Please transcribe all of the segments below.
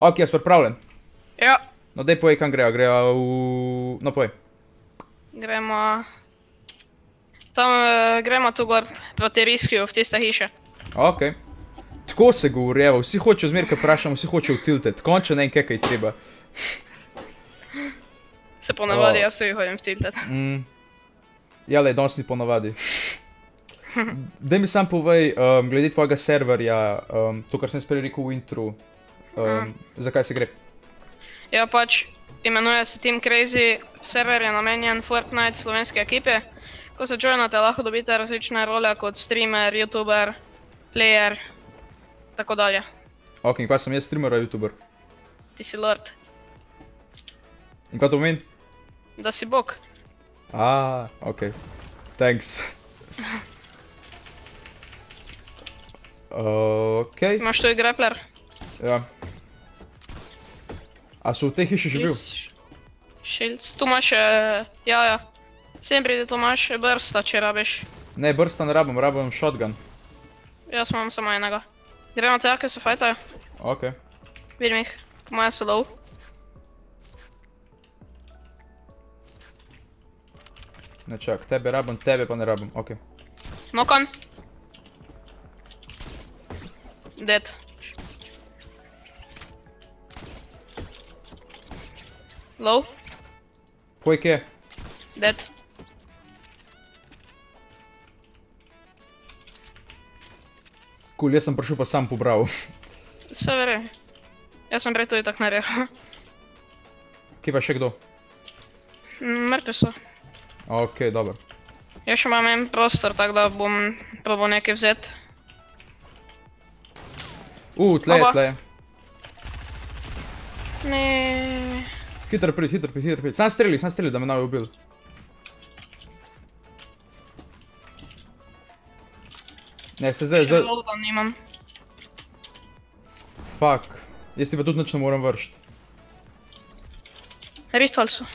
Ok, jaz pripravljen. Ja, No, dej povej, kam grejo. Grejo v... No, povej. gremo. Tam uh, gremo tu gor proti riskiju v tiste hiše. Ok. Tako se govori, evo, vsi hočejo zmer, kaj vprašamo, vsi hočejo tiltet. Končno ne vem, kaj kaj treba. Se ponavadi O. jaz tudi hodim v tiltet. Mm. Ja, le, danes ni ponavadi. Daj mi sam povej, um, glede tvojega serverja, um, to, kar sem jaz prej rekel v intru, um, zakaj se gre. Ja, pač imenuje se Team Crazy, server je namenjen Fortnite slovenske ekipe. Ko se joinate, lahko dobite različne role kot streamer, youtuber, player, tako dalje. Ok, in kaj sem jaz streamer, ali youtuber? Ti si lord, In kaj to pomeni? da si bog. Ah, ok. Thanks. ok, Imaš tu grappler? ja. A so v tej hiši že bil? Shields, tu imaš, uh, ja, ja. Sem pride, tu imaš brsta, če rabiš. Ne, brsta ne rabim, rabim shotgun. Jaz imam samo enega. Gremo tja, ki se fajtajo. Ok. Vidim jih, moja so low. Ne čak, tebe rabim, tebe pa ne rabim, ok. Nokan. Dead. Low, Poj kje? dead. Kul, jaz sem prišel pa sam pobral. Vse verje. Jaz sem prej tudi tako naredil. Kje pa še kdo? Mrtvi so. Ok, dobro. Jaz še imam en prostor, tako da bom probal nekaj vzeti. Uh, tle Oba. tle. Ne. Hitro prid, hitro prid, hitro prid. Sam streli, sam streli, da me ne bi ubil. Ne, se zdaj, Še zdaj, loada nimam. fuck. Jaz ti pa tudi nič ne morem vršiti. Ritual so.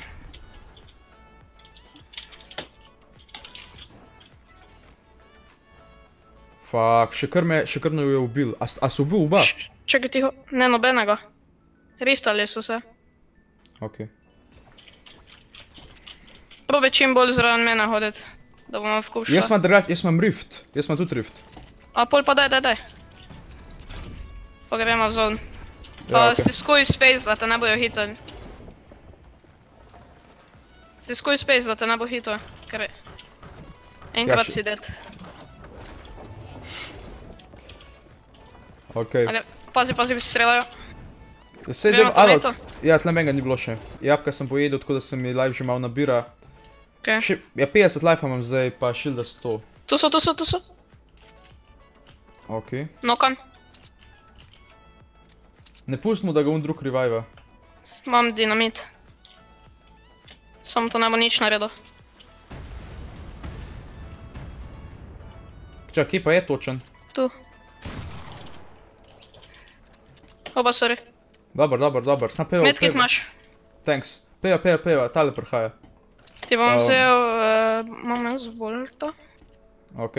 Fuck, še kar me, še kar me je ubil. A, so ubil oba? Č- Čakaj tiho, ne nobenega. Ristali so se. Ok. Probi čim bolj zraven mene hoditi, da bomo vkušali. Jaz imam drugač, jaz imam rift. Jaz imam tudi rift. A pol pa daj, daj, daj. Pa gremo v zon. Ja, Pa ok. stiskuj space, da te ne bojo hitali. Stiskuj space, da te ne bo hitro, ker. Enkrat še- si dead. Ok. Okay. Pazi, pazi, bi streljajo. Sej alo, tomato? Ja, tle menga ni bilo še. Jabka sem pojedel, tako da se mi life že malo nabira. Okay. Še, ja, 50 life imam zdaj, pa shielda 100. Tu so, tu so, tu so. Ok. Nokan. Ne pustimo, da ga un drug reviva. Imam dinamit. Samo to ne bo nič naredil. Čak, kje pa je točen? Tu. Oba, sorry. Dobar, dobar, dobar. Sam peva, Medkit imaš. Thanks. Peva, peva, peva, tale prihaja. Ti bom Um. vzel, uh, imam jaz volta. Ok.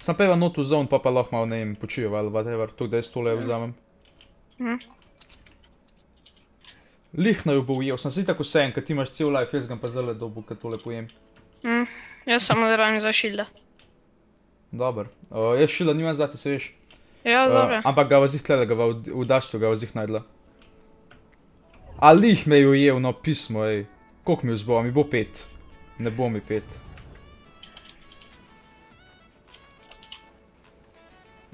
Sam peva not v zone, pa pa lahko malo, ne vem, počiva ali whatever, tu da jaz tole vzamem. Mhm. Lih naj jo bo ujel, sem si tako vsejen, ker ti imaš cel life, jaz ga pa zelo dobu, ker tole pojem. Mm. Jaz samo rabim za šilda. Dobar. Uh, jaz šila nimam zate, se veš. Ja, Uh, dobro. ampak ga vazih tle, da ga v, v daštu ga vazih najdla. A lih me je ujel, no pismo, ej. Koliko mi vzbo, mi bo pet. Ne bo mi pet.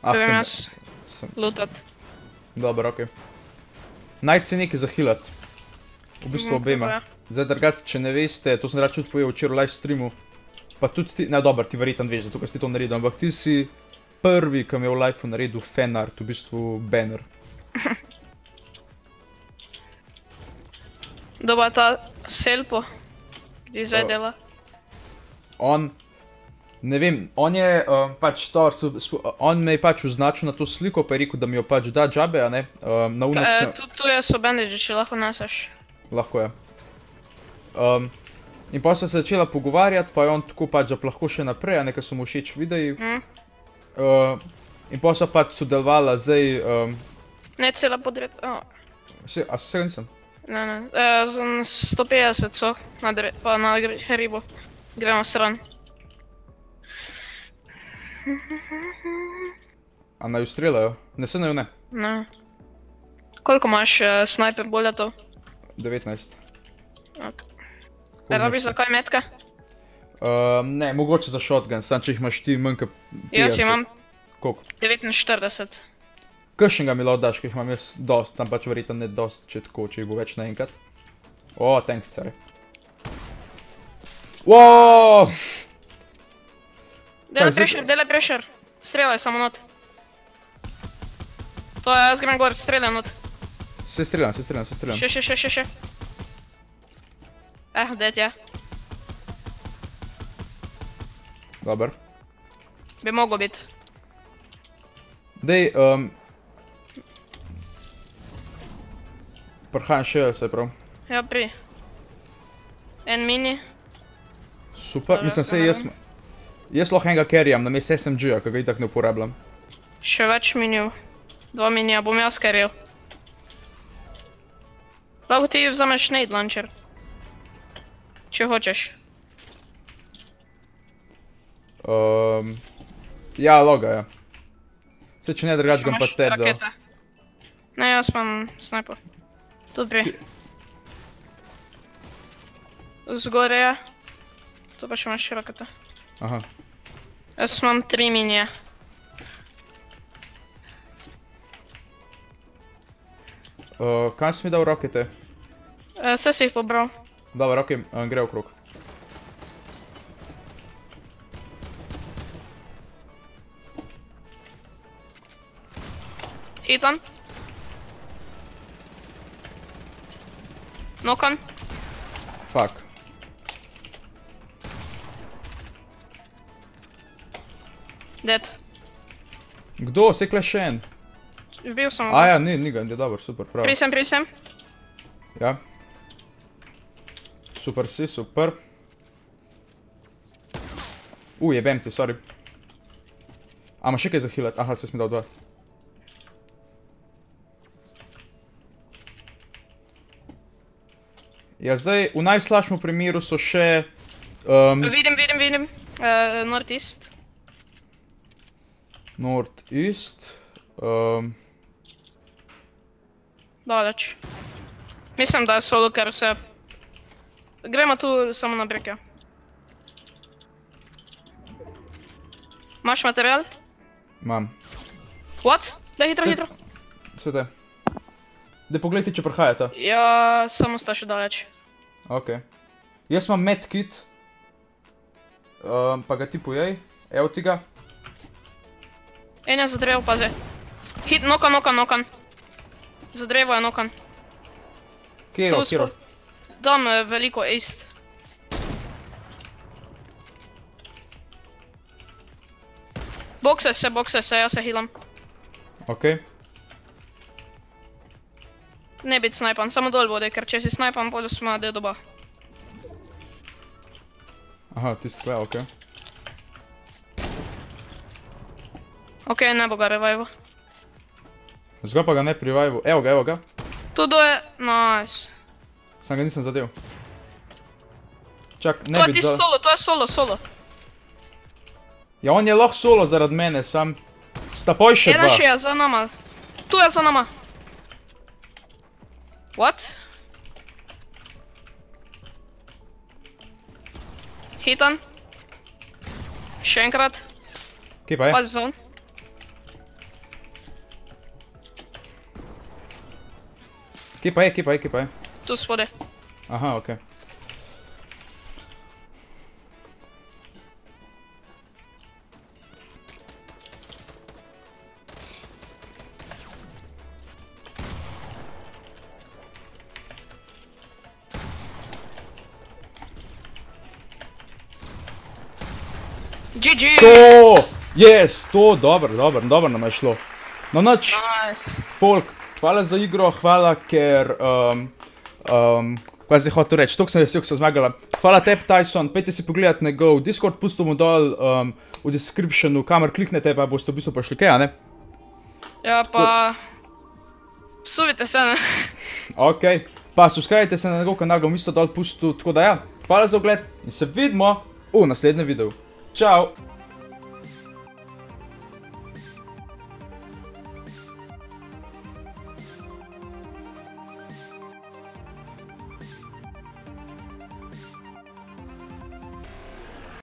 Ah, Grem sem, sem, lootat. dobro, ok. Najd si nekaj za healat. V bistvu Mhm, obema. ja. Zdaj, drugače, če ne veste, to sem račun povedal včeraj v live streamu, pa tudi ti, ne dobro, ti verjetno veš, zato ker si to naredil, ampak ti si prvi, ki mi je v liveu naredil fanart, v bistvu banner. Doba ta selpo, ki zdaj Ja. dela. On, ne vem, on je uh, pač to, s- on me je pač označil na to sliko, pa je rekel, da mi jo pač da džabe, a ne, um, na unak E, sem, tu, tu je so bandage, če lahko neseš. lahko je. Um, in pa sva se začela pogovarjati, pa je on tako pač, da lahko še naprej, a ne, ker so mu všeč videi. Mm. Uh, in pa sva pač sodelovala zdaj, um, Ne cela podred. Oh. Se, a se nisem? Ne, ne. E, z- 150 so, na dre, pa na hribu. Gremo stran. A naj jo streljajo? Ne se naj ne. Ne. Koliko imaš uh, sniper bulletov? 19. Okay. E, rabiš za kaj metke? Um, ne, mogoče za shotgun, sam če jih imaš ti manj kot 50. Jaz imam Koliko? 49. Kakšnega mi lahko daš, ki jih imam jaz dost, sam pač verjetno ne dost, če tako, če jih bo več naenkrat. O, thanks, cari. Wow! Zdaj- pressure, delaj pressure. Streljaj samo not. To je, jaz grem gor, streljam not. Se streljam, se streljam, se streljam. Še, še, še, še, še. Eh, dead je. Dobar. Bi mogel biti. Dej, um... Prhajam še, se prav. Ja, pri. En mini. Super, mislim, jaz ga se ne jaz... Jaz lahko enega carryam na mest SMG-ja, ki ga itak ne uporabljam. Še več minijev. Dva minija bom jaz karil. Lahko ti vzameš nade launcher. Če hočeš. Um, ja, loga, ja. Se če ne drugač, ga pa te do... rakete? Ne, jaz imam sniper. Tudi pri. Zgore je. Tu pa še imaš rakete. Aha. Jaz imam tri minije. Uh, kam si mi dal rokete? E, Vse si jih pobral. Dobro, ok, um, gre okrog. Hitan. Nokan. Fuck. Dead. Kdo? Se kle še en? Bil sem. A ja, ni, ni ga, je dobro, super, prav. Prisem, prisem. Ja. Super si, super. U, jebem ti, sorry. A, ima še kaj za healat? Aha, se mi dal dva. Ja, zdaj, v najslabšem primeru so še... Um, Vidim, vidim, vidim. Uh, Northeast. Northeast. Um, Daleč. Mislim, da je solo, ker se... Gremo tu samo na breke. Imaš material? imam. What? Da hitro, Če- hitro. Vse te. Daj pogledaj, če prehajata. Ja, samo sta še daleč. Ok. Jaz imam medkit. Um, pa ga ti pojej. Evo ti ga. En je za drevo, pazi. Hit, nokan, nokan, nokan. Za drevo je nokan. Kjero, kjero. Dam eh, veliko ace. Bokse se, bokse se, jaz se healam. Ok. Ne biti snajpan, samo dol bodi, ker če si snajpan, bodo smo D doba. Aha, ti si tle, ok. Ok, ne bo ga revival. Zgoj pa ga ne privajivo. Evo ga, evo ga. Tu do je, nice. Sam ga nisem zadev. Čak, ne To je ti solo, to je solo, solo. Ja, on je lahko solo zaradi mene, sam... Sta poj še Jedan dva. še je za nama. Tu je za nama. What? Hitan. Še enkrat. Kje pa je? Pazi zon. Kje pa je, kje pa je, kje pa je? Tu spode. Aha, ok. GG! To! Yes, to, dobro, dobro, dobro nam je šlo. No, noč, Nice. folk, hvala za igro, hvala, ker... Um, um, kaj zdaj hotel reči, toliko sem vesel, ko sem zmagala. Hvala tebi, Tyson, pejte si pogledat njegov Discord, pustimo dol um, v descriptionu, kamor kliknete, pa boste v bistvu prišli kaj, a ne? Ja, pa... Psujte se, ne? Ok, pa subskrbite se na njegov kanal, ga bom isto dol pustil, tako da ja, hvala za ogled in se vidimo v naslednjem videu. Ciao!